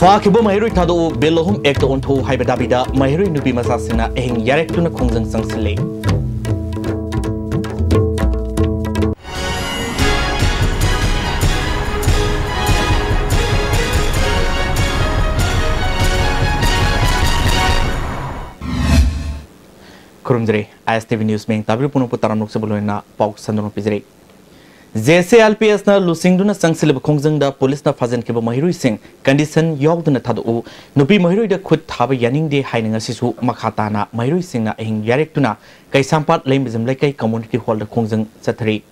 फाखिब महरूई थादो बिल अहम एक्ट ओंथो हाइब दाबीदा महरूई नुबी मसासिना एहिंग यारेक्टुना खोंजन संगसिले खुरुमजरे I S T V news में तबिर पुनः पुतारा लोक बोलो ना पाउक संदों पिजरे thadu nupi mahirui da khut thaba yaning de hainanga sisu makhata na mahirui sing na ehing yarektuna kaisampat leimizam laikai community hall da khongjang chathari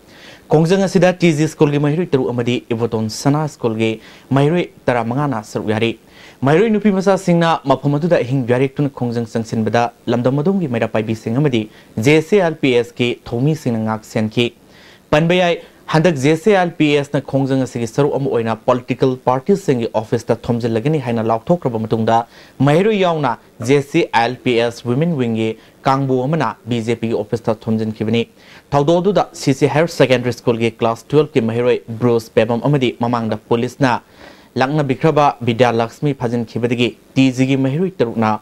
khongjang asida TG school ge mahirui taru amadi ivoton sana school ge mahirui tara manga na saru yari mahirui nupi masa sing na mafam adu da ehing yarektuna khongjang sangsin bada lamdam madong ge maira pai bi sing amadi JCLPS ke thomi sing ngak sen ki panbayai हंदक oina political parties singi office ta thomjil lagani haina laukthokraba matungda mairu yauna JCLPS women wing gi kangbu amana BJP gi office ta thomjin khibani thawdodu da CC Higher Secondary School gi class 12 ki mahiroi Bruce Pebam amadi mamang da police na langna bikraba Vidya Lakshmi phajin khibadigi TG gi mahiroi tarukna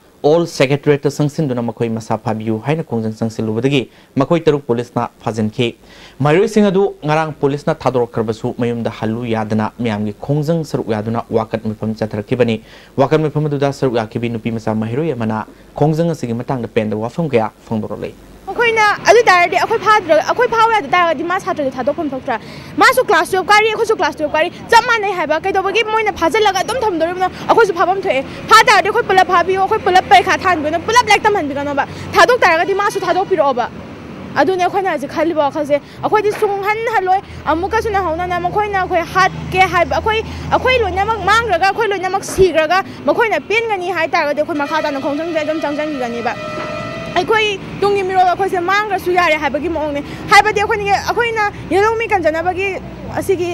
police na thador karbasu mayum da halu yadana myam gi kongjang saruk yaduna wakat mifam chathar kibani wakat mifam adu da saruk yakibi nupi masa mairoi amana kongjang asigi matang da pen da wafam kaya phangdorole ꯑꯩꯈꯣꯏꯅ ꯑꯗꯨ ꯇꯥꯔꯗꯤ ꯑꯩꯈꯣꯏ ꯐꯥꯗ꯭ꯔ ꯑꯩꯈꯣꯏ ꯐꯥꯎ ꯌꯥꯗ ꯇꯥꯔꯒꯗꯤ ꯃꯥ ꯁꯥꯇ꯭ꯔꯗꯤ ꯊꯥꯗꯣꯛꯐꯝ ꯊꯣꯛꯇ꯭ꯔꯥ ꯃꯥꯁꯨ ꯀ꯭ꯂꯥꯁ ꯇꯨꯌꯦꯜꯞ ꯀꯥꯔꯤ ꯑꯩꯈꯣꯏꯁꯨ ꯀ꯭ꯂꯥꯁ ꯇꯨꯌꯦꯜꯞ ꯀꯥꯔꯤ ꯆꯞ ꯃꯥꯟꯅꯩ ꯍꯥꯏꯕ ꯀꯩꯗꯧꯕꯒꯤ ꯃꯣꯏꯅ ꯐꯥꯖꯤꯜꯂꯒ ꯑꯗꯨꯝ ꯊꯝꯗꯣꯔꯤꯕꯅꯣ ꯑꯩꯈꯣꯏꯁꯨ ꯐꯥꯐꯝ ꯊꯣꯛꯑꯦ ꯐꯥ ꯇꯥꯔꯗꯤ ꯑꯩꯈꯣꯏ ꯄꯨꯂꯞ ꯐꯥꯕꯤꯌꯣ ꯑꯩꯈꯣꯏ ꯄꯨꯂꯞ ꯄꯩꯈꯥ ꯊꯥꯍꯟꯕꯤꯌꯣ ꯄꯨꯂꯞ ꯂꯥꯏꯔꯤꯛ ꯇꯝꯍꯟꯕꯤꯒꯅꯣꯕ ꯊꯥꯗꯣꯛ ꯇꯥꯔꯒꯗꯤ ꯃꯥꯁꯨ ꯊꯥꯗꯣꯛꯄꯤꯔꯛꯑꯣꯕ ꯑꯗꯨꯅꯦ ꯑꯩꯈꯣꯏꯅ ꯍꯧꯖꯤꯛ ꯈꯜꯂꯤꯕ ꯋꯥꯈꯜꯁꯦ ꯑꯩꯈꯣꯏꯗꯤ ꯁꯨꯡꯍꯟꯍꯜꯂꯣꯏ ꯑꯃꯨꯛꯀꯁꯨ ꯅꯍꯧꯅꯅ ꯃꯈꯣꯏꯅ ꯑꯩꯈꯣꯏ ꯍꯥꯠꯀꯦ ꯍꯥꯏꯕ ꯑꯩꯈꯣꯏ ꯑꯩꯈꯣꯏ ꯂꯣꯏꯅꯃꯛ ꯃꯥꯡꯈ꯭ꯔꯒ ꯑꯩꯈꯣꯏ ꯂꯣꯏꯅꯃꯛ ꯁꯤꯈ꯭ꯔꯒ ꯃꯈꯣꯏꯅ ꯄꯦꯟꯒꯅꯤ ꯍꯥꯏ ꯇꯥꯔꯒꯗꯤ ꯑꯩꯈꯣꯏ ꯃꯈꯥ ꯇꯥꯅ ꯈꯣꯡꯖꯪꯁꯦ ꯑꯗꯨꯝ ꯆꯪꯁꯤꯟꯈꯤꯒꯅꯤꯕ ꯑꯩꯈꯣꯏ ꯇꯨꯡꯒꯤ ꯃꯤꯔꯣꯜ ꯑꯩꯈꯣꯏꯁꯦ ꯃꯥꯡꯈ꯭ꯔꯁꯨ ꯌꯥꯔꯦ ꯍꯥꯏꯕꯒꯤ ꯃꯑꯣꯡꯅꯦ ꯍꯥꯏꯕꯗꯤ ꯑꯩꯈꯣꯏꯅ ꯑꯩꯈꯣꯏꯅ ꯌꯦꯜꯍꯧꯃꯤ ꯀꯟꯖꯅꯕꯒꯤ ꯑꯁꯤꯒꯤ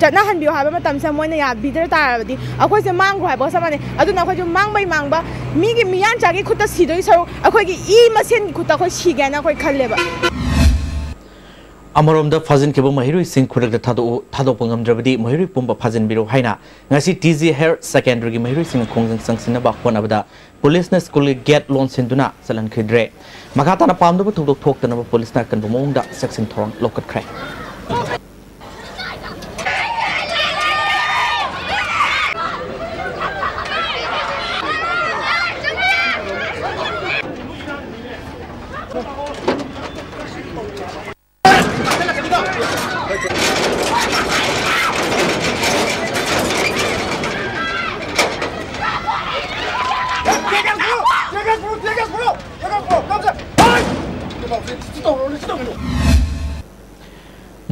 ꯆꯠꯅꯍꯟꯕꯤꯌꯨ ꯍꯥꯏꯕ ꯃꯇꯝꯁꯤꯗ ꯃꯣꯏꯅ ꯌꯥꯕꯤꯗ꯭ꯔ ꯇꯥꯔꯕꯗꯤ ꯑꯩꯈꯣꯏꯁꯦ ꯃꯥꯡꯈ꯭ꯔꯣ ꯍꯥꯏꯕꯒ ꯆꯞ ꯃꯥꯟꯅꯩ ꯑꯗꯨꯅ ꯑꯩꯈꯣꯏꯁꯨ ꯃꯥꯡꯕꯩ ꯃꯥꯡꯕ ꯃꯤꯒꯤ ꯃꯤꯌꯥꯟꯆꯥꯒꯤ ꯈꯨꯠꯇ ꯁꯤꯗꯣꯏ ꯁꯔꯨꯛ ꯑꯩꯈꯣꯏꯒꯤ ꯏ ꯃꯁꯦꯟꯒꯤ ꯈꯨꯠꯇ ꯑꯩꯈꯣꯏ ꯁꯤꯒꯦꯅ ꯑꯩꯈꯣꯏ ꯈꯜꯂꯦꯕ अमरोम फाजिनब महिरुई खुद थादोप गमद्रबदी महिरुई पुब फाजिनबिरो है टीजी हेयर सेकेंडरी की महिरुई खोज संसिनब होनबद पुलिस स्कूल गेट लोन सिंधुना चलनखिद्रे पादब थोदोक थोक्तनब पुलिस कनब मौद सेक्शन थोर लौकट्रे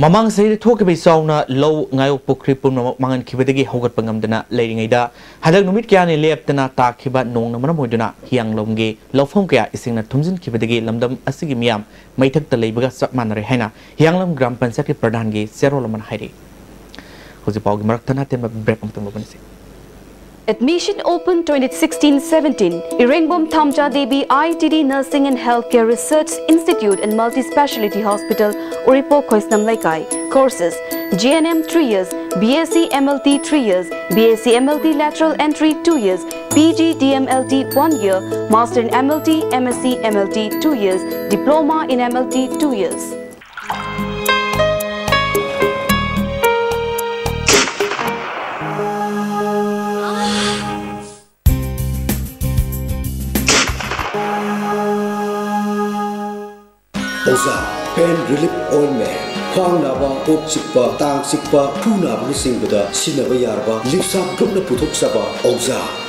ꯃꯃꯥꯡ ꯆꯍꯤꯗ ꯊꯣꯛꯈꯤꯕ ꯏꯆꯥꯎꯅ ꯂꯧ ꯉꯥꯌꯣꯛ ꯄꯨꯈ꯭ꯔꯤ ꯄꯨꯝꯅꯃꯛ ꯃꯥꯡꯍꯟꯈꯤꯕꯗꯒꯤ ꯍꯧꯒꯠꯄ ꯉꯝꯗꯅ ꯂꯩꯔꯤꯉꯩꯗ ꯍꯟꯗꯛ ꯅꯨꯃꯤꯠ ꯀꯌꯥꯅꯤ ꯂꯦꯞꯇꯅ ꯇꯥꯈꯤꯕ ꯅꯣꯡꯅ ꯃꯔꯝ ꯑꯣꯏꯗꯨꯅ ꯍꯤꯌꯥꯡꯂꯝꯒꯤ ꯂꯧꯐꯝ ꯀꯌꯥ ꯏꯁꯤꯡꯅ ꯊꯨꯝꯖꯤꯟꯈꯤꯕꯗꯒꯤ ꯂꯝꯗꯝ ꯑꯁꯤꯒꯤ ꯃꯤꯌꯥꯝ ꯃꯩꯊꯛꯇ ꯂꯩꯕꯒ ꯆꯞ ꯃꯥꯟꯅꯔꯦ ꯍꯥꯏꯅ ꯍꯤꯌꯥꯡꯂꯝ ꯒ꯭ꯔꯥꯝ ꯄꯟꯆꯥꯌꯠꯀꯤ ꯄ꯭ꯔꯙꯥꯟꯒꯤ ꯆꯦꯔꯣꯜ ꯑꯃꯅ ꯍꯥꯏꯔꯤ ꯍꯧꯖꯤꯛꯐꯥꯎꯒꯤ ꯃꯔꯛꯇ ꯅꯥꯇꯦꯟꯕ ꯕ꯭ꯔꯦꯛ ꯑꯃꯇꯪ ꯂꯧꯕꯅꯤꯁꯤ Admission open 2016-17. Irengbom Thamja Devi ITD Nursing and Healthcare Research Institute and Multi-Speciality Hospital, Uripo Khoisnam Laikai. Courses GNM 3 years, BSc MLT 3 years, BSc MLT Lateral Entry 2 years, PG DMLT 1 year, Master in MLT, MSc MLT 2 years, Diploma in MLT 2 years. Oza, pen rilip olme. Huangnaba, opsikba, tangsikba, punabını singbada, sinaba yarba, lipsap gımla putoksaba, oza.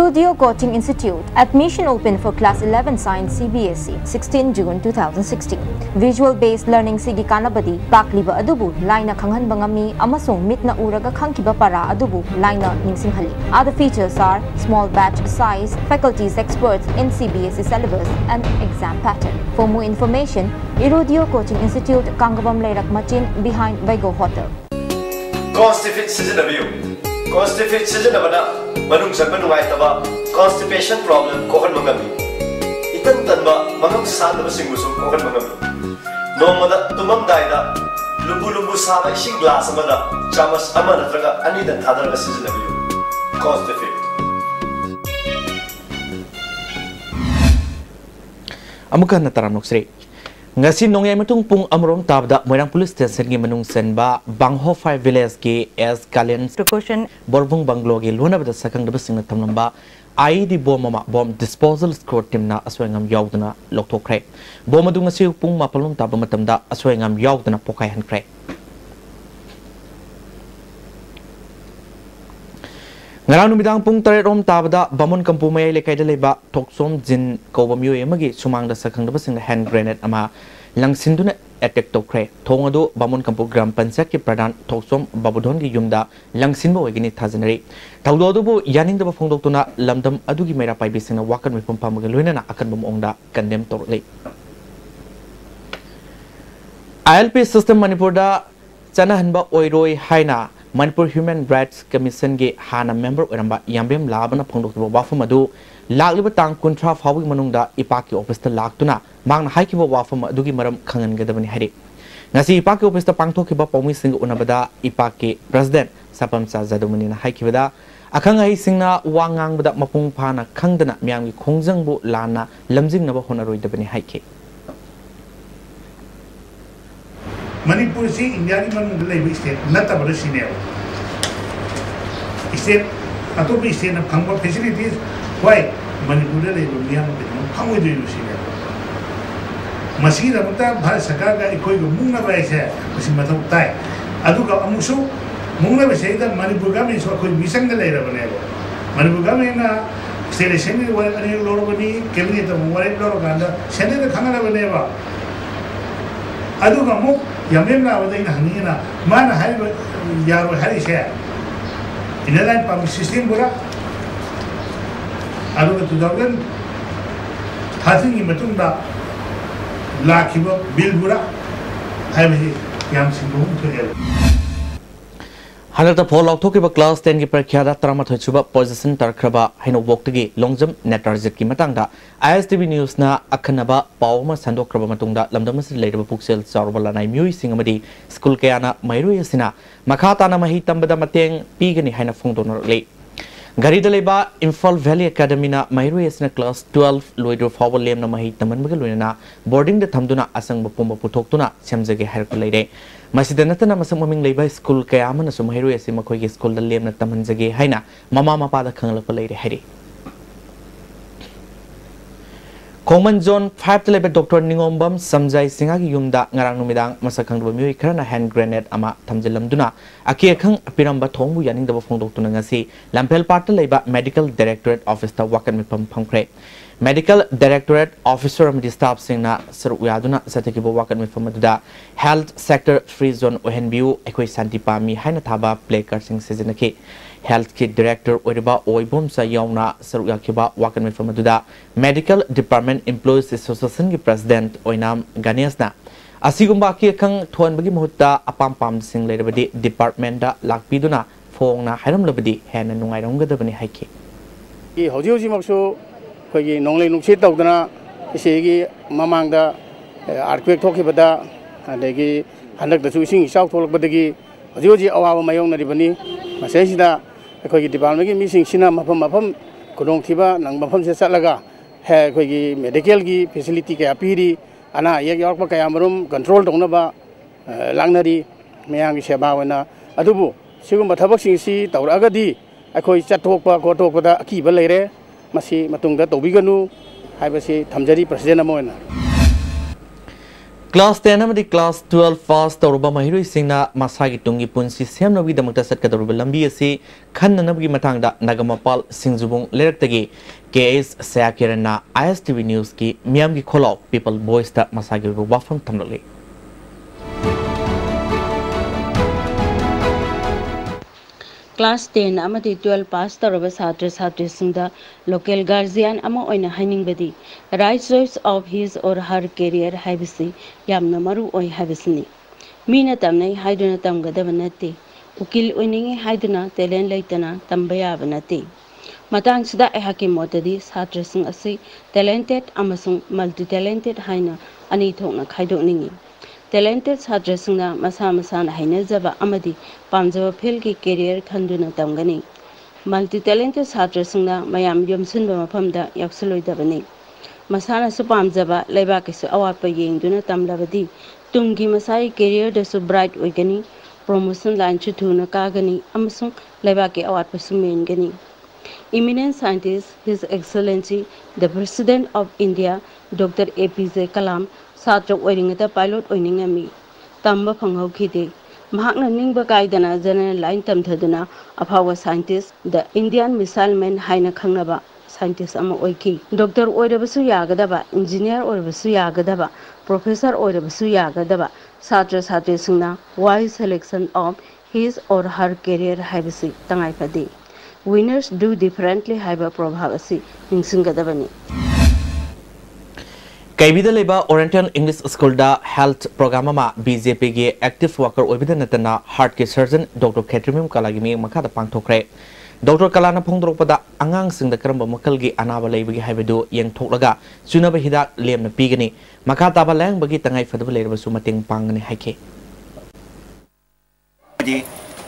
Irudio Coaching Institute. Admission open for class 11 science CBSE 16 June 2016. Visual based learning sigi kanabadi pakliba adubu laina bangami amasung mitna uraga khangkiba para adubu laina ningsinghali. Other features are small batch size, faculties experts in CBSE syllabus and exam pattern. For more information, Irudio Coaching Institute Kangabam Leirak Machin behind Vigo Hotel. Constipate sizinabiyu. Constipate sizinabana manung Manung manugsagan nga itaba constipation problem kokan mangabi. Itan tanba mangang sana ba singusong kokan mangabi. No mada tumamday na lubu-lubu sama ising glass amada chamas ama na traga ani dan thadar na season na biyo. Cause the effect. Amukan na taram nuksri. Ngasi nongyai matung pung amrom tabda moirang police station gi manung senba bangho fire village gi as kalen Precaution borbung banglo gi lona bada sakang da basing na tamnamba IED bomb ma bomb disposal squad team na aswangam yaudna lokthokre bomb adu ngasi pung mapalum tabba matamda aswangam yaudna pokai hankre ꯉꯔꯥꯡ ꯅꯨꯃꯤꯗꯥꯡ ꯄꯨꯡ ꯇꯔꯦꯠꯔꯣꯝ ꯇꯥꯕꯗ ꯕꯥꯃꯣꯟ ꯀꯝꯄꯨ ꯃꯌꯥꯏ ꯂꯩꯀꯥꯏꯗ ꯂꯩꯕ ꯊꯣꯛꯆꯣꯝ ꯖꯤꯟ ꯀꯧꯕ ꯃꯤꯑꯣꯏ ꯑꯃꯒꯤ ꯁꯨꯃꯥꯡꯗ ꯁꯛꯈꯪꯗꯕꯁꯤꯡꯅ ꯍꯦꯟ ꯒ꯭ꯔꯦꯅꯦꯠ ꯑꯃ ꯂꯪꯁꯤꯟꯗꯨꯅ ꯑꯦꯇꯦꯛ ꯇꯧꯈ꯭ꯔꯦ ꯊꯣꯡ ꯑꯗꯨ ꯕꯥꯃꯣꯟ ꯀꯝꯄꯨ ꯒ꯭ꯔꯥꯝ ꯄꯟꯆꯥꯌꯠꯀꯤ ꯄ꯭ꯔꯙꯥꯟ ꯊꯣꯛꯆꯣꯝ ꯕꯥꯕꯨꯙꯣꯟꯒꯤ ꯌꯨꯝꯗ ꯂꯪꯁꯤꯟꯕ ꯑꯣꯏꯒꯅꯤ ꯊꯥꯖꯅꯔꯤ ꯊꯧꯗꯣꯛ ꯑꯗꯨꯕꯨ ꯌꯥꯅꯤꯡꯗꯕ ꯐꯣꯡꯗꯣꯛꯇꯨꯅ ꯂꯝꯗꯝ ꯑꯗꯨꯒꯤ ꯃꯩꯔꯥ ꯄꯥꯏꯕꯤꯁꯤꯡꯅ ꯋꯥꯀꯠ ꯃꯤꯐꯝ ꯐꯝꯃꯒ ꯂꯣꯏꯅꯅ ꯑꯀꯟꯕ ꯃꯑꯣꯡꯗ ꯀꯟꯗꯦꯝ ꯇꯧꯔꯛꯂꯤ ꯑꯥꯏ ꯑꯦꯜ ꯄꯤ ꯁꯤꯁꯇꯦꯝ ꯃꯅꯤꯄꯨꯔꯗ ꯆꯠꯅꯍꯟꯕ ꯑꯣꯏꯔꯣꯏ ꯍꯥꯏꯅ tang kuntra fawig manungda ipaki office ta laktuna mangna haikiba wafam adugi maram khangan gadabani hari ngasi ipaki office ta pangthokiba pawmi sing unabada ipaki president sapam cha jadumani na haikibada akhang ai singna wangang bada mapung phana khangdana myamgi khongjang bu lana lamjing naba honaroi dabani haike Manipur से India की मन लेब state नतबर सिने state अतोप state न फंग facilities वाई मणिपुर लेब मियाम के फंग दे सिने मसीदमता भारत सरकार का इकोई को मुंगना बाइसे मसी मथौ ताई अदुगा अमुसु मुंगना बाइसे दा मणिपुर का मिसो कोई मिशन दे लेरा बनेबो मणिपुर का मेना ꯌꯥꯝꯂꯦꯝꯅ ꯑꯗꯩꯅ ꯍꯪꯅꯤꯡꯉꯤꯅ ꯃꯥꯅ ꯍꯥꯏꯔꯤꯕ ꯌꯥꯔꯣꯏ ꯍꯥꯏꯔꯤꯁꯦ ꯏꯟꯅꯔꯂꯥꯏꯟ ꯄꯥꯔꯃꯤꯠ ꯁꯤꯁꯇꯦꯝꯕꯨꯔꯥ ꯑꯗꯨꯒ ꯇꯨ ꯊꯥꯎꯖꯟ ꯊꯥꯔꯇꯤꯟꯒꯤ ꯃꯇꯨꯡꯗ ꯂꯥꯛꯈꯤꯕ ꯕꯤꯜꯕꯨꯔꯥ ꯍꯥꯏꯕꯁꯤ ꯌꯥꯝ ꯁꯤꯡꯕ ꯑꯃ ꯊꯣꯛꯑꯦꯕ हारिसे इनलाइन पंप सिस्टम बुरा अदुगा 2000 थासिंगी मतुंदा लाखिबो बिल बुरा हाइबहि याम सिंगो थोयल हनकता फोल लौथोकिबा क्लास टेन की परीक्षा तरम सुबा पोजिशन तरखरबा हैनो वोक्तगी लोंगजम नेट टार्गेट की मतंगदा आईएसटीवी न्यूज़ अखनब पाव लमदमस लेरबा पुक्सेल चारबला नाइ म्यूई स्कूल कयाना मैरुय मखा ता मही तब पीगनी फोंदोनरले ꯒꯥꯔꯤꯗ ꯏꯝꯐꯥꯜ ꯚꯦꯂꯤ ꯑꯦꯀꯥꯗꯃꯤꯅ ꯃꯍꯩꯔꯣꯏꯁꯤꯅ ꯀ꯭ꯂꯥꯁ ꯇꯨꯋꯦꯜꯐ ꯂꯣꯏꯗ꯭ꯔꯐꯥꯎꯕ ꯂꯦꯝꯅ ꯃꯍꯩ ꯇꯝꯍꯟꯕꯒ ꯂꯣꯏꯅꯅ ꯕꯣꯔꯗꯤꯡꯗ ꯊꯝꯗꯨꯅ ꯑꯁꯪꯕ ꯄꯨꯝꯕ ꯄꯨꯊꯣꯛꯇꯨꯅ ꯁꯦꯝꯖꯒꯦ ꯍꯥꯏꯔꯛꯄ ꯂꯩꯔꯦ ꯃꯁꯤꯗ ꯅꯠꯇꯅ ꯃꯁꯛ ꯃꯃꯤꯡ ꯂꯩꯕ ꯁ꯭ꯀꯨꯜ ꯀꯌꯥ ꯑꯃꯅꯁꯨ ꯃꯍꯩꯔꯣꯏ ꯑꯁꯤ ꯃꯈꯣꯏꯒꯤ ꯁ꯭ꯀꯨꯜꯗ ꯂꯦꯝꯅ ꯇꯝꯍꯟꯖꯒꯦ ꯍꯥꯏꯅ ꯃꯃꯥ ꯃꯄꯥꯗ ꯈꯪꯂꯛꯄ ꯂꯩꯔꯦ ꯍꯥꯏꯔꯤ Common Zone 5 ta lebe Dr. Ningombam Samjai Singha ki yumda, ngarang numidang masak khang dum yui khana hand grenade ama thamjilam duna aki khang piramba thongbu yaning daba phongdok tunanga si Lampel Park ta leba Medical Directorate Office ta wakan mipam phangkhre medical directorate officer staff Singh सरुक सत्की वाकम health sector free zone ओहनबू शांति पाई है थब play कार्डी health की डायरेक्टर ओबोम सौना सरुक वाकन मिफम मेडिकल डिपार्टमेंट इम्प्लोज एसोसीएसन की प्रेसीडेंट ओनाम गणेशना अखं थोन की मुहूर्त अपा पा डिपार्टमेंट लापीदना फोना हैरमी हेन नुरंगदी ꯑꯩꯈꯣꯏꯒꯤ ꯅꯣꯡꯂꯩ ꯅꯨꯡꯁꯤꯠ ꯇꯧꯗꯅ ꯏꯆꯦꯒꯤ ꯃꯃꯥꯡꯗ ꯑꯥꯔꯠꯀ꯭ꯋꯦꯛ ꯊꯣꯛꯈꯤꯕꯗ ꯑꯗꯒꯤ ꯍꯟꯗꯛꯇꯁꯨ ꯏꯁꯤꯡ ꯏꯆꯥꯎ ꯊꯣꯛꯂꯛꯄꯗꯒꯤ ꯍꯧꯖꯤꯛ ꯍꯧꯖꯤꯛ ꯑꯋꯥꯕ ꯃꯥꯌꯣꯛꯅꯔꯤꯕꯅꯤ ꯃꯁꯤꯁꯤꯗ ꯑꯩꯈꯣꯏꯒꯤ ꯗꯤꯄꯥꯔꯠꯃꯦꯟꯒꯤ ꯃꯤꯁꯤꯡꯁꯤꯅ ꯃꯐꯝ ꯃꯐꯝ ꯈꯨꯗꯣꯡꯊꯤꯕ ꯅꯪ ꯃꯐꯝꯁꯤꯗ ꯆꯠꯂꯒ ꯑꯩꯈꯣꯏꯒꯤ ꯃꯦꯗꯤꯀꯦꯜꯒꯤ ꯐꯦꯁꯤꯂꯤꯇꯤ ꯀꯌꯥ ꯄꯤꯔꯤ ꯑꯅꯥ ꯑꯌꯦꯛ ꯌꯥꯎꯔꯛꯄ ꯀꯌꯥ ꯃꯔꯨꯝ ꯀꯟꯇ꯭ꯔꯣꯜ ꯇꯧꯅꯕ ꯂꯥꯛꯅꯔꯤ ꯃꯌꯥꯝꯒꯤ ꯁꯦꯕꯥ ꯑꯣꯏꯅ ꯑꯗꯨꯕꯨ ꯁꯤꯒꯨꯝꯕ ꯊꯕꯛꯁꯤꯡꯁꯤ ꯇꯧꯔꯛꯑꯒꯗꯤ ꯑꯩꯈꯣꯏ ꯆꯠꯊꯣꯛꯄ ꯈꯣꯠꯇꯣꯛꯄꯗ ꯑꯀꯤꯕ ꯂꯩꯔꯦ ꯃꯁꯤ ꯃꯇꯨꯡꯗ ꯇꯧꯕꯤꯒꯅꯨ ꯍꯥꯏꯕꯁꯤ ꯊꯝꯖꯔꯤ ꯄ꯭ꯔꯁꯤꯗꯦꯟ ꯑꯃ ꯑꯣꯏꯅ क्लास 10 अमदी क्लास 12 पास तौरबा महिरुई सिंगना मसागी तुंगी पुंसी सेमनबगी दमकता सत्कदरुबा लंबी असी खन्ननबगी मथांगदा नगमपाल सिंगजुबुंग लेरक्तगी केएस सयाकिरना आईएसटीवी न्यूज की मियामगी खोलाव पीपल वॉइस ता मसागी वाफम थमलले ꯀ꯭ꯂꯥꯁ ꯇꯦꯟ ꯑꯃꯗꯤ ꯇꯨꯌꯦꯜꯞ ꯄꯥꯁ ꯇꯧꯔꯕ ꯁꯥꯇ꯭ꯔ ꯁꯥꯇ꯭ꯔꯤꯁꯤꯡꯗ ꯂꯣꯀꯦꯜ ꯒꯥꯔꯖꯤꯌꯥꯟ ꯑꯃ ꯑꯣꯏꯅ ꯍꯥꯏꯅꯤꯡꯕꯗꯤ right choice of his or her career ꯍꯥꯏꯕꯁꯤ ꯌꯥꯝꯅ ꯃꯔꯨ ꯑꯣꯏ ꯍꯥꯏꯕꯁꯤꯅꯤ ꯃꯤꯅ ꯇꯝꯅꯩ ꯍꯥꯏꯗꯨꯅ ꯇꯝꯒꯗꯕ ꯅꯠꯇꯦ ꯎꯀꯤꯜ ꯑꯣꯏꯅꯤꯡꯉꯤ ꯍꯥꯏꯗꯨꯅ ꯇꯦꯂꯦꯟ ꯂꯩꯇꯅ ꯇꯝꯕ ꯌꯥꯕ ꯅꯠꯇꯦ ꯃꯇꯥꯡꯁꯤꯗ ꯑꯩꯍꯥꯛꯀꯤ ꯃꯣꯠꯇꯗꯤ ꯁꯥꯇ꯭ꯔꯁꯤꯡ ꯑꯁꯤ ꯇꯦꯂꯦꯟꯇꯦꯠ ꯑꯃꯁꯨꯡ ꯃꯜꯇꯤ ꯇꯦꯂꯦꯟꯇꯦꯠ ꯍꯥꯏꯅ ꯑꯅꯤ ꯊꯣꯛꯅ ꯈꯥꯏꯗꯣꯛꯅꯤꯡꯉꯤ ꯇꯦꯂꯦꯟꯇꯦꯗ ꯁꯥꯇ꯭ꯔꯁꯤꯡꯅ ꯃꯁꯥ ꯃꯁꯥꯅ ꯍꯩꯅꯖꯕ ꯑꯃꯗꯤ ꯄꯥꯝꯖꯕ ꯐꯤꯜꯒꯤ ꯀꯦꯔꯤꯌꯔ ꯈꯟꯗꯨꯅ ꯇꯝꯒꯅꯤ ꯃꯜꯇꯤ ꯇꯦꯂꯦꯟꯇꯦꯗ ꯁꯥꯇ꯭ꯔꯁꯤꯡꯅ ꯃꯌꯥꯝ ꯌꯣꯝꯁꯤꯟꯕ ꯃꯐꯝꯗ ꯌꯥꯎꯁꯤꯜꯂꯣꯏꯗꯕꯅꯤ ꯃꯁꯥꯅꯁꯨ ꯄꯥꯝꯖꯕ ꯂꯩꯕꯥꯛꯀꯤꯁꯨ ꯑꯋꯥꯠꯄ ꯌꯦꯡꯗꯨꯅ ꯇꯝꯂꯕꯗꯤ ꯇꯨꯡꯒꯤ ꯃꯁꯥꯒꯤ ꯀꯦꯔꯤꯌꯔꯗꯁꯨ ꯕ꯭ꯔꯥꯏꯠ ꯑꯣꯏꯒꯅꯤ ꯄ꯭ꯔꯣꯃꯣꯁꯟ ꯂꯥꯏꯟꯁꯨ ꯊꯨꯅ ꯀꯥꯒꯅꯤ ꯑꯃꯁꯨꯡ ꯂꯩꯕꯥꯛꯀꯤ ꯑꯋꯥꯠꯄꯁꯨ ꯃꯦꯟꯒꯅꯤ eminent scientist, His Excellency, the President of India, Dr. APJ Kalam, ꯁꯥꯇ꯭ꯔ ꯑꯣꯏꯔꯤꯉꯩꯗ ꯄꯥꯏꯂꯣꯠ ꯑꯣꯏꯅꯤꯡꯉꯝꯃꯤ ꯇꯝꯕ ꯐꯪꯍꯧꯈꯤꯗꯦ ꯃꯍꯥꯛꯅ ꯅꯤꯡꯕ ꯀꯥꯏꯗꯅ ꯖꯦꯅꯔꯦꯜ ꯂꯥꯏꯟ ꯇꯝꯊꯗꯨꯅ ꯑꯐꯥꯎꯕ ꯁꯥꯏꯟꯇꯤꯁ ꯗ ꯏꯟꯗꯤꯌꯥꯟ ꯃꯤꯁꯥꯏꯜ ꯃꯦꯟ ꯍꯥꯏꯅ ꯈꯪꯅꯕ ꯁꯥꯏꯟꯇꯤꯁ ꯑꯃ ꯑꯣꯏꯈꯤ ꯗꯣꯛꯇꯔ ꯑꯣꯏꯔꯕꯁꯨ ꯌꯥꯒꯗꯕ ꯏꯟꯖꯤꯅꯤꯌꯥꯔ ꯑꯣꯏꯔꯕꯁꯨ ꯌꯥꯒꯗꯕ ꯄ꯭ꯔꯣꯐꯦꯁꯔ ꯑꯣꯏꯔꯕꯁꯨ ꯌꯥꯒꯗꯕ ꯁꯥꯇ꯭ꯔ ꯁꯥꯇ꯭ꯔꯤꯁꯤꯡꯅ ꯋꯥꯏ selection of his or her career ꯍꯥꯏꯕꯁꯤ ꯇꯉꯥꯏꯐꯗꯦ ꯋꯤꯅꯔꯁ ꯗꯨ ꯗꯤꯐꯔꯦꯟꯠꯂꯤ ꯍꯥꯏꯕ ꯄ꯭ꯔꯣꯚꯥꯕ ꯑꯁꯤ ꯅꯤꯡꯁꯤꯡꯒꯗꯕꯅꯤ ꯀꯩꯕꯤꯗ ꯂꯩꯕ ꯑꯣꯔꯤꯌꯦꯟꯇꯦꯜ ꯏꯪꯂꯤꯁ ꯁ꯭ꯀꯨꯜꯗ ꯍꯦꯜꯊ ꯄ꯭ꯔꯣꯒ꯭ꯔꯥꯝ ꯑꯃ ꯕꯤꯖꯦꯄꯤꯒꯤ ꯑꯦꯛꯇꯤꯚ ꯋꯥꯀꯔ ꯑꯣꯏꯕꯗ ꯅꯠꯇꯅ ꯍꯥꯔꯠꯀꯤ ꯁꯔꯖꯟ ꯗꯣꯛꯇꯔ ꯈꯦꯇ꯭ꯔꯤꯃꯤꯝ ꯀꯂꯥꯒꯤ ꯃꯤꯠꯌꯦꯡ ꯃꯈꯥꯗ ꯄꯥꯡꯊꯣꯛꯈ꯭ꯔꯦ ꯗꯣꯛꯇꯔ ꯀꯂꯥꯅ ꯐꯣꯡꯗꯣꯔꯛꯄꯗ ꯑꯉꯥꯡꯁꯤꯡꯗ ꯀꯔꯝꯕ ꯃꯈꯜꯒꯤ ꯑꯅꯥꯕ ꯂꯩꯕꯒꯦ ꯍꯥꯏꯕꯗꯨ ꯌꯦꯡꯊꯣꯛꯂꯒ ꯆꯨꯅꯕ ꯍꯤꯗꯥꯛ ꯂꯦꯝꯅ ꯄꯤꯒꯅꯤ ꯃꯈꯥ ꯇꯥꯕ ꯂꯥꯌꯦꯡꯕꯒꯤ ꯇꯉꯥꯏꯐꯗꯕ ꯂꯩꯔꯕꯁꯨ ꯃꯇꯦꯡ ꯄꯥꯡꯒꯅꯤ ꯍꯥꯏꯈꯤ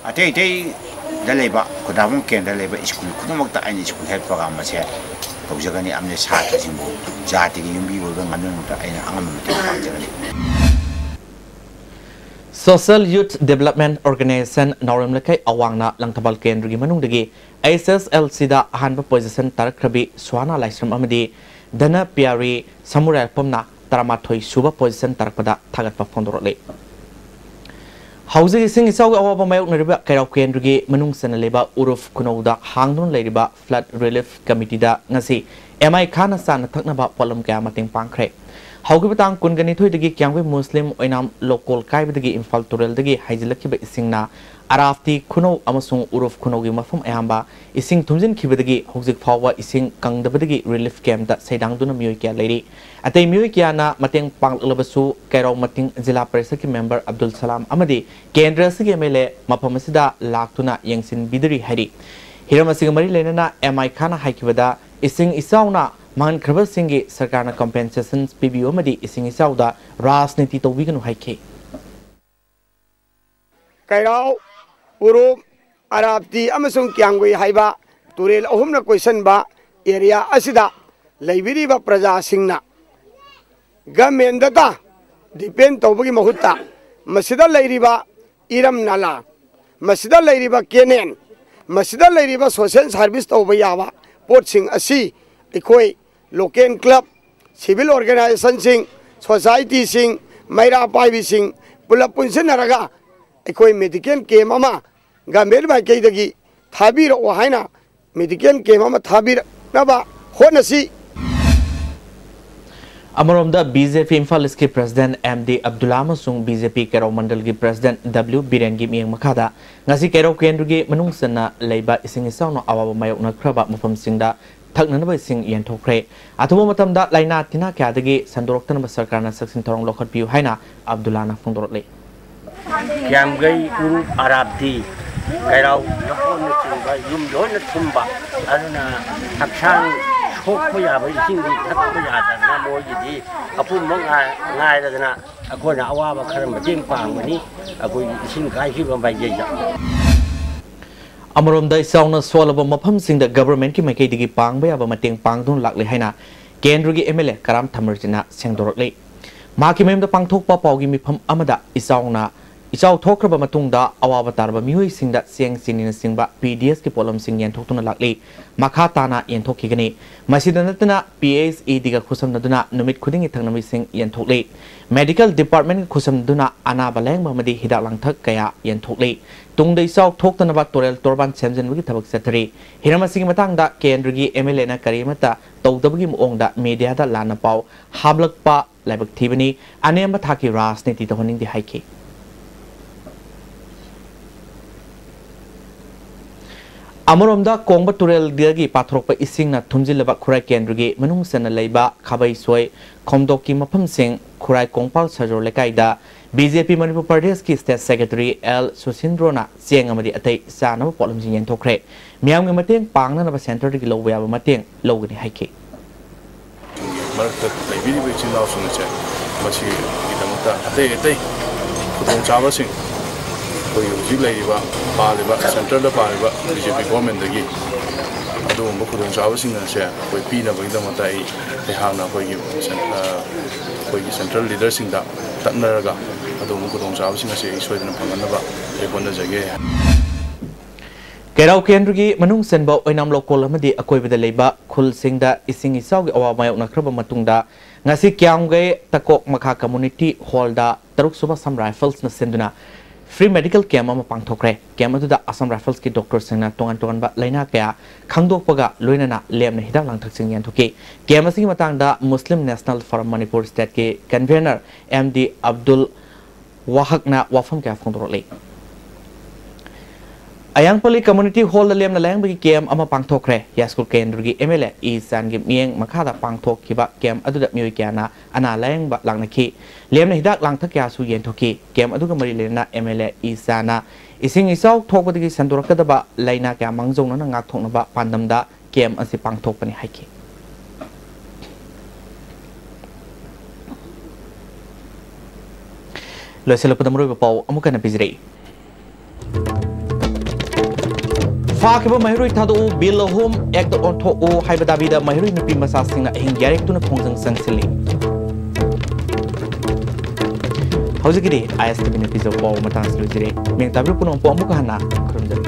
ꯑꯇꯩ ꯑꯇꯩꯗ ꯂꯩꯕ ꯈꯨꯟꯗꯥꯐꯝ ꯀꯦꯟꯗ꯭ꯔꯗ ꯂꯩꯕ ꯁ꯭ꯀꯨꯜ ꯈꯨꯗꯤꯡꯃꯛꯇ ꯑꯩꯅ ꯁ꯭ꯀꯨꯜ ꯍꯦꯜꯊ ꯄ꯭ꯔꯣꯒ꯭ꯔꯥꯝ ꯑꯁꯦ ꯇꯧꯖꯒꯅꯤ ꯑꯃꯗꯤ ꯁꯥꯇ꯭ꯔꯁꯤꯡꯕꯨ ꯖꯥꯇꯤꯒꯤ ꯌꯨꯝꯕꯤ ꯑꯣꯏꯕ ꯉꯝꯅꯕꯗ ꯑꯩꯅ ꯑꯉꯝꯕ ꯃꯇꯦꯡ ꯄꯥꯡꯖꯒꯅꯤ Social Youth Development Organization Nauram Lekai Awangna Langtabal Kendrugi Manungdagi SSLC da ahanba position tarakhabi Swana Laisram amadi Dana Piari Samurai Pomna Taramathoi Suba position tarakpada Thagatpa Fondorole Housing ising isaw awaba mayok na riba kairaw kendrugi manung sana leba uruf kunawda hangdon leriba flood relief committee da ngasi MI khana sana thakna ba polam kaya mating pangkre ꯍꯧꯈꯤꯕ ꯇꯥꯡ ꯀꯨꯟꯒ ꯅꯤꯊꯣꯏꯗꯒꯤ ꯀ꯭ꯌꯥꯡꯋꯦ Muslim ꯑꯣꯏꯅꯥꯝ local ꯀꯥꯏꯕꯗꯒꯤ ꯏꯝꯐꯥꯜ ꯇꯨꯔꯦꯜꯗꯒꯤ ꯍꯥꯏꯖꯤꯜꯂꯛꯈꯤꯕ ꯏꯁꯤꯡꯅ 아랍티 쿠노 아마송 우르프 쿠노기 마품 아함바 이싱 톰진 키베드기 호직 파와 이싱 강다베드기 릴리프 캠다 세당두나 미오이키아 레리 아테 미오이키아나 마땡 빵르르바수 카이로 마팅 질라 프레스기 멤버 압둘 살람 아마디 켄드라스기 에멜레 마파마시다 락투나 옌신 비드리 하리 히라마시가 머리 레나나 에마이 카나 하이키바다 이싱 이사우나 मान खबर सिंह की सरकार ने कंपेंसेशन पीबीओ में दी इसिंग इसाउदा राजनीति तो विघ्न है के कैराव ꯎꯔꯨꯞ ꯑꯔꯥꯞꯇꯤ ꯑꯃꯁꯨꯡ ꯀ꯭ꯌꯥꯡꯒꯨꯏ ꯍꯥꯏꯕ ꯇꯨꯔꯦꯜ ꯑꯍꯨꯝꯅ ꯀꯣꯏꯁꯟꯕ ꯑꯦꯔꯤꯌꯥ ꯑꯁꯤꯗ ꯂꯩꯕꯤꯔꯤꯕ ꯄ꯭ꯔꯖꯥꯁꯤꯡꯅ ꯒꯃꯦꯟꯗꯇ ꯗꯤꯄꯦꯟ ꯇꯧꯕꯒꯤ ꯃꯍꯨꯠꯇ ꯃꯁꯤꯗ ꯂꯩꯔꯤꯕ ꯏꯔꯝ ꯅꯂꯥ ꯃꯁꯤꯗ ꯂꯩꯔꯤꯕ ꯀꯦꯅꯦꯟ ꯃꯁꯤꯗ ꯂꯩꯔꯤꯕ ꯁꯣꯁꯤꯌꯦꯜ ꯁꯥꯔꯚꯤꯁ ꯇꯧꯕ ꯌꯥꯕ ꯄꯣꯠꯁꯤꯡ ꯑꯁꯤ ꯑꯩꯈꯣꯏ ꯂꯣꯀꯦꯜ ꯀ꯭ꯂꯕ ꯁꯤꯚꯤꯜ ꯑꯣꯔꯒꯅꯥꯏꯖꯦꯁꯟꯁꯤꯡ ꯁꯣꯁꯥꯏꯇꯤꯁꯤꯡ ꯃꯩꯔꯥ ꯄꯥꯏꯕꯤꯁꯤꯡ ꯄꯨꯂꯞ ꯄꯨꯟꯁꯤꯟꯅꯔꯒ ꯑꯩꯈꯣꯏ ꯃꯦꯗꯤꯀꯦꯜ ꯀꯦꯝ ꯑꯃ ꯒꯃꯦꯟ ꯃꯥꯏꯀꯩꯗꯒꯤ ꯊꯥꯕꯤꯔꯛꯑꯣ ꯍꯥꯏꯅ ꯃꯦꯗꯤꯀꯦꯜ ꯀꯦꯝ ꯑꯃ ꯊꯥꯕꯤꯔꯛꯅꯕ ꯍꯣꯠꯅꯁꯤ अमरोमदा बीजेपी इम्फाल इसके president M D Abdullah अमसुंग BJP केरो मंडल की प्रेसिडेंट डब्ल्यू बीरेन की मियंग मखादा ngasi केरो केंद्र की मनुंग सना लेबा इसिंग इसावनो अवाबा मायok नखरबा मफम सिंगदा 가라고 놓고 놓친가 염조는 틈바 아르나 학상 속고야 뭐 힘이 탁고야 나 뭐지디 아픈 뭔가 나야 되나 아고 나와 봐 그런 거 띵빵 뭐니 아고 신 가시고 봐 이제 Amarom dai sauna swalaba mapham singda government ki makai digi pangba ya ba mateng pangthun lakle haina kendra gi MLA Karam Thamarjina sengdorakle ma ki memda pangthokpa pawgi mipham amada isauna सिंगिन सिंगबा PDS के पोलम सिंग येंथोक्तुना लाकली मखा ताना येंथोखिगनी मसिदा नतना पीएचई दिगा खुसमनदुना नुमित खुदिंग थंगनमि सिंग येंथोकली मेडिकल डिपार्टमेंट खुसमदुना अनाबा लेंग ममदी हिदा लांगथक कया येंथोकली तुंगद इचाउ थोक्तनबा तोरेल तोरबान सेमजनबगी थबक सथरी हिरमसिंग मतंगदा केंद्रगी एमएलए ना करीमता तौदबगी मोंगदा मीडिया दा लाना पाव हाबलकपा लाइबक थीबनी अनेम थाकी राजनीति तहोनिंग दि हाइकी खुराई केंद्रगी मनुंग सना लेबा खाबै सोय खोमदोकी मफम सिंग खुराई कोंपाल सजो लेकाइदा बीजेपी मणिपुर प्रदेश की स्टेट सेक्रेटरी एल सुसिंद्रोना चेंग अमदी अतै चानब पोलम यंथोखरे मियाम के मतेंग पांगनब सेंटर लौबा याबा मतेंग लौगनी खुदों चाबसिंग ꯑꯩꯈꯣꯏ ꯍꯧꯖꯤꯛ ꯂꯩꯔꯤꯕ ꯄꯥꯜꯂꯤꯕ ꯁꯦꯟꯇꯔꯗ ꯄꯥꯜꯂꯤꯕ ꯕꯤ ꯖꯦ ꯄꯤ ꯒꯣꯔꯃꯦꯟꯗꯒꯤ ꯑꯗꯨꯒꯨꯝꯕ ꯈꯨꯗꯣꯡꯆꯥꯕꯁꯤꯡ ꯑꯁꯦ ꯑꯩꯈꯣꯏ ꯄꯤꯅꯕꯒꯤꯗꯃꯛꯇ ꯑꯩ ꯑꯩꯍꯥꯛꯅ ꯑꯩꯈꯣꯏꯒꯤ ꯑꯩꯈꯣꯏꯒꯤ ꯁꯦꯟꯇ꯭ꯔꯦꯜ ꯂꯤꯗꯔꯁꯤꯡꯗ ꯇꯛꯅꯔꯒ ꯑꯗꯨꯒꯨꯝꯕ ꯈꯨꯗꯣꯡꯆꯥꯕꯁꯤꯡ ꯑꯁꯤ ꯑꯩ ꯁꯣꯏꯗꯅ ꯐꯪꯍꯟꯅꯕ ꯑꯩ ꯍꯣꯠꯅꯖꯒꯦ ꯀꯩꯔꯥꯎ ꯀꯦꯟꯗ꯭ꯔꯒꯤ ꯃꯅꯨꯡ ꯆꯟꯕ ꯑꯣꯏꯅꯥꯝ ꯂꯧꯀꯣꯜ ꯑꯃꯗꯤ ꯑꯀꯣꯏꯕꯗ ꯂꯩꯕ ꯈꯨꯜꯁꯤꯡꯗ ꯏꯁꯤꯡ ꯏꯆꯥꯎꯒꯤ ꯑꯋꯥ ꯃꯥꯌꯣꯛꯅꯈ꯭ꯔꯕ ꯃꯇꯨꯡꯗ ꯉꯁꯤ ꯀ꯭ꯌꯥꯝꯒꯩ ꯇꯀꯣꯛ ꯃꯈꯥ ꯀꯝꯃꯨꯅꯤꯇꯤ ꯍꯣꯜꯗ ꯇꯔꯨꯛ ꯁꯨꯕ ꯁꯝ ꯔꯥꯏꯐꯜꯁꯅ ꯁꯤꯟꯗꯨꯅ फ्री मेडिकल कैम अमा कैम असम राइफल्स की डॉक्टर से तोान तोंगन लेना कया खंगदोकपगा लोइनाना लेमना हिदाक लांथक असि मतंगदा Muslim National Forum Manipur state की कन्वेनर एमडी अब्दुल वाहकना वाफम क्या फोंदोरले Ayang pali community hall da lem na lang bagi kem ama pangthok re. Ya school ken rugi emele i san gi mieng makha da pangthok ki ba kem adu da miu kya na, ana lang ba lang na ki. Lem na hidak lang thak ya su yen thoki kem adu ga mari le na emele i sana ising isau thok ba gi sandur ka da ba laina kya mangjong na ngak thok na ba pandam da kem asi pangthok pani hai ki. Loisela padamroi ba pau amuka na bizrei ꯐꯥꯈꯤꯕ ꯃꯍꯩꯔꯣꯏ ꯊꯥꯗꯣꯛꯎ bill ꯑꯍꯨꯝ act ꯑꯣꯟꯊꯣꯛꯎ ꯍꯥꯏꯕ ꯗꯥꯕꯤꯗ ꯃꯍꯩꯔꯣꯏ ꯅꯨꯄꯤ ꯃꯆꯥꯁꯤꯡꯅ ꯑꯍꯤꯡ ꯌꯥꯔꯦꯛꯇꯨꯅ ꯈꯣꯡꯖꯪ ꯆꯪꯁꯤꯜꯂꯤ ꯍꯧꯖꯤꯛꯀꯤꯗꯤ ꯑꯥꯏ ꯑꯦꯁ ꯇꯤꯚꯤꯅ ꯄꯤꯖꯕ ꯄꯥꯎ ꯃꯇꯥꯡꯁꯤ ꯂꯣꯏꯖꯔꯦ ꯃꯦꯡ ꯇꯥꯕꯤꯔ ꯄꯨꯝꯅꯃꯛꯄꯨ ꯑꯃꯨꯛꯀ ꯍꯟꯅ ꯈꯨꯔꯨꯝꯖꯔꯤ